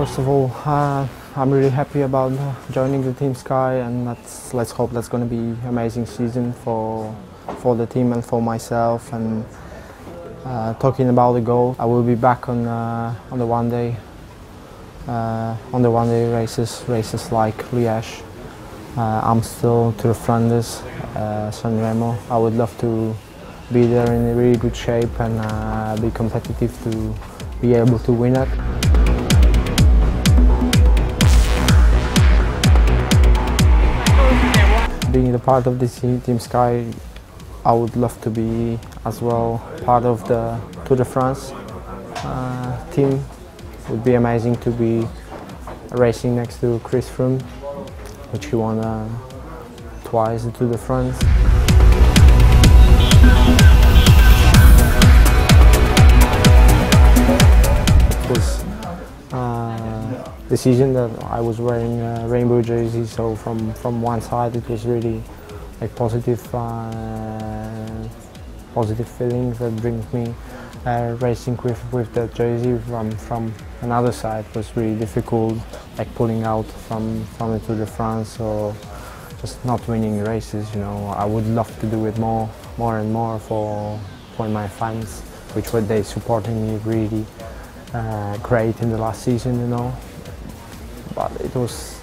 First of all, uh, I'm really happy about joining the Team Sky, and let's let's hope that's going to be amazing season for for the team and for myself. And uh, talking about the goal, I will be back on uh, on the one day uh, on the one day races races like Liège, uh, Amstel, Tour de Flanders, uh, San Remo. I would love to be there in a really good shape and be competitive to be able to win it. Being the part of this Team Sky, I would love to be as well part of the Tour de France uh, team. It would be amazing to be racing next to Chris Froome, which he won uh, twice the Tour de France. Uh, the season that I was wearing a rainbow jersey, so from, from one side it was really like positive, uh, positive feelings that brings me uh, racing with, with the jersey from, from another side was really difficult, like pulling out from, from the Tour de France or just not winning races, you know. I would love to do it more, more and more for, for my fans, which were they supporting me really uh, great in the last season, you know. But it was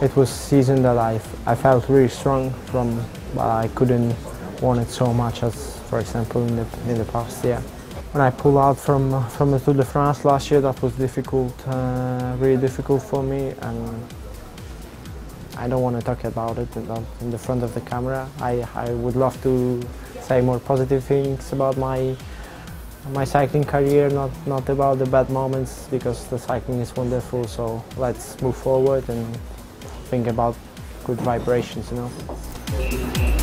it was season that I, I felt really strong from, but I couldn't want it so much as, for example, in the in the past year. When I pulled out from from the Tour de France last year, that was difficult, uh, really difficult for me, and I don't want to talk about it in the front of the camera. I I would love to say more positive things about my my cycling career, not, not about the bad moments because the cycling is wonderful. So let's move forward and think about good vibrations, you know.